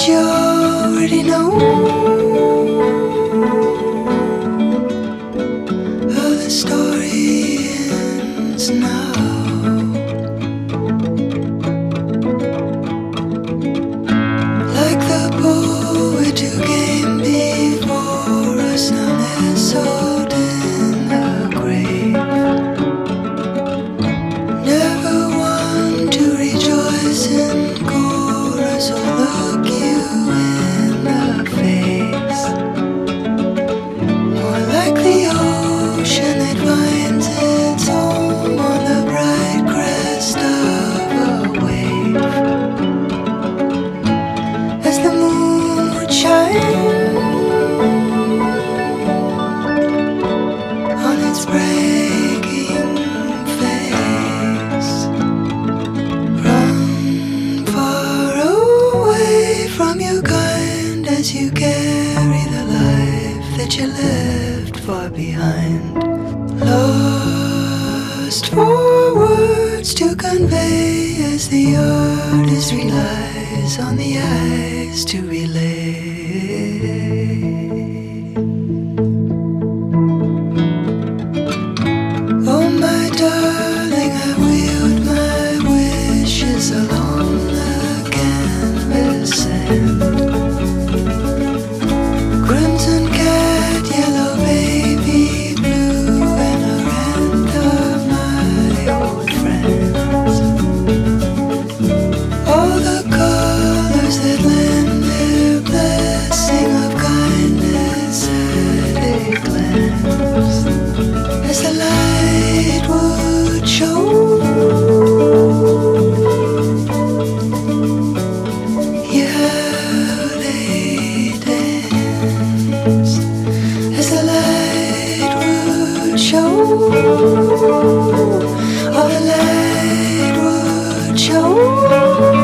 what you already know of the story ends now. as you carry the life that you left far behind. Lost for words to convey as the artist relies on the eyes to relay. show of a lightwood show.